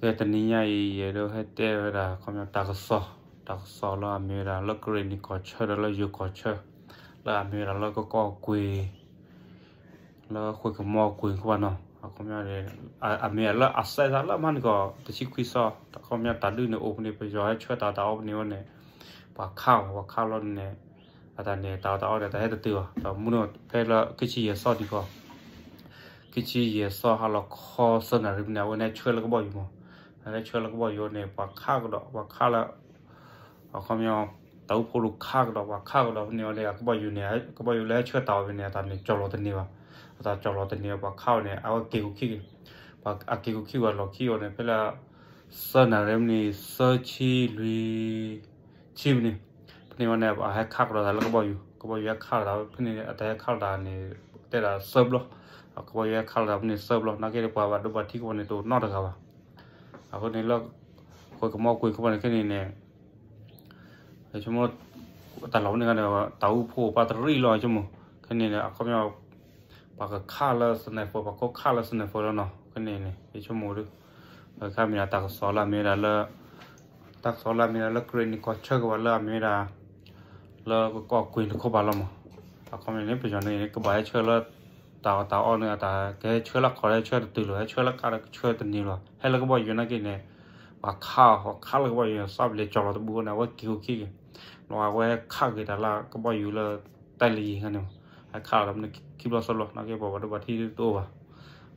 về tình hình này giờ đâu hết tê là không nhau đặc sọ đặc sọ là mình là lớp đi có chơi là yêu có chơi là mình là lớp có có quỳ là quỳ cái mò quỳ các bạn nào không nhau để à mình là ăn sai ra là mình có từ chỉ quỳ sọ không nhau tạt đưa nữa ôm đi bây giờ chơi tạt tao ôm nếu này và khao và khao luôn này à ta này tao tao này ta hết từ tao muốn phải là cái gì sọ đi có cái gì sọ hay là khó sơn là lúc nào anh chơi là cái bao nhiêu อะไรชอแล้วก็บอกโยนเนี่ยว่าข้าก็ดอกว่าข้าละเอาความยาวเต้าพูดข้าก็ดอกว่าข้าก็ดอกเนี่ยเลยก็บอกอยู่เนี่ยก็บอกอยู่แล้วเชื่อเต่าไปเนี่ยตอนนี้จอรอตันนี้ว่าตอนจอรอตันนี้ว่าข้าเนี่ยเอาเกี่ยวขี้ว่าเอาเกี่ยวขี้ว่าเราขี้เนี่ยเพื่อเสนอเรื่องนี้เสอชีลีชีวนี่นี่วันเนี่ยเาให้ข้าก็เราแล้วก็บอกอยู่ก็บอกอยู่ข้าวเราพี่อนี่แต่ข้าวเราเนี่ยแต่ละเซิร์ฟหรอก็บอกอยู่ข้าวเราเนี่ยเซิร์ฟหรอนักเรียนบอกว่าดูบัตรที่คนในตัวนอกนกครับอาคนนี้เลิกคุยกับมอคุยเข้ามาแค่นี้เนี่ยไอ้ชั่วโมงแต่เราเนี่ยันีลยวเตาผู้ปัตรีลอยชั่วโมงแค่นี้เนี่ยเขาไม่เอาปากกับข้าแล้วสนับโฟปากก็ข้าแล้วสนับโฟแล้วเนาะแค่นี้เนี่ยไอชั่วโมงดูข้ามีอะไรตักสอลามีอะไรละตักสอลามีอะไรละเกรนิคอเชอร์กับว่าละมีอะไรละก็คุยทุกขบาลละมั้งเขาไม่เนี่ยไปจอดเนี้ก็บอกให้เชื่อละตาตาอ่อนเ่ยตาเกเชื่อระก็ได้เชื่อตื่นเลยชื่อระก็ได้เชื่อตืนนี่หรให้เราก็บอกอยู่นั่งกินเนี่ยว่าข้าวข้าวเราก็บอกอยู่ซับเลยจอดบุกนะว่ากิ้วขี้นว่าว่าข้าวกินแต่ละก็บอกอยู่ละแต่ละยี่ห้อเนี่ยให้ข้าวทำเนี่ยคิดว่าสลดนะแกบอกว่าดูว่าที่ตัว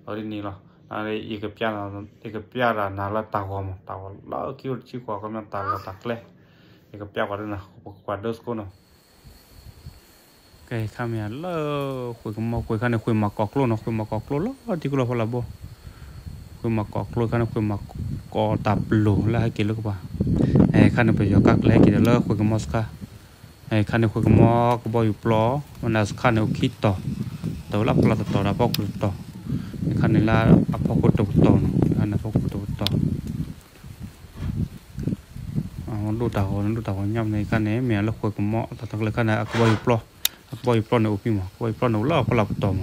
เรตอนนี้หรอออีกเปียนอีกเปียร์นั่นละตากวมตากวมแล้วคิวชิวกว่าก็มันตากวมตากเลยอีกเปียร์กว่านั้นนะกว่าเดิมสกุลเนาะกข้ามีอลไรคุยกันมอคุยกันเนี่ยคุยมากอกลุ่นะคุยมากอกลุ่นละที่กูรับละบ่คุยมากอกลุ่นข้าเนี่ยคุยมากอกตับลุ่นละให้กินลูกบ่าเอ้ข้าเนี่ยไปยกักเล็กกินแล้วคุยกันมอสก้าเอ้ข้าเนี่ยคุยกันมอกบอกอยู่ปลอมันนั้นข้าเนี่้คิดต่อตัวรับละต่อต่อรับพกต่อข้าเนี่ยลาะรับกตัวต่อข้าเนี่ยพกตัวต่อดูตาหวันดูตาหัวย่อมในขั้เนี้เมียเราคุยกับหมอแต่ตั้งแต่ขั้นนี้ก็ไมอยุบหรอปล่อยปล้นเอาพี่หมอปล่อยปล้นเอาล่อพลับต่อม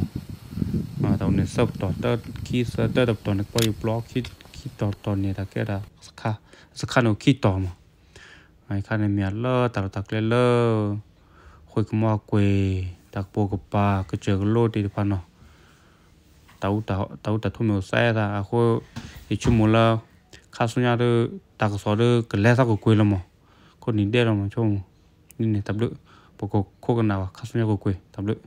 มาตอนเนี่ยสับต่อเตอร์คีเตอร์ดับต่อนี่ปล่อยปลอกคิดคิดต่อตอนเนี่ย้าแก่ดาสักค่ะสักข่ะเอาคิดต่อมไอ้ค่นเนี่ยมีอะตัดตักเล่เล่คุยกับมอกุยตักโปกับปลาก็เจอกับโลดทีดีพันเนาะเต้าเต้าเต้าแต่ทุ่มเอาแซ่ตาอคุยอีชั่วมงละข้าสุญญาเดอตักสอเดอกันแล้วสักกุยละมั้งคนนี้เดีอวละมั้งช่วงนี่เนี่ยตับเลือ보고코가나와가슴이고구이담르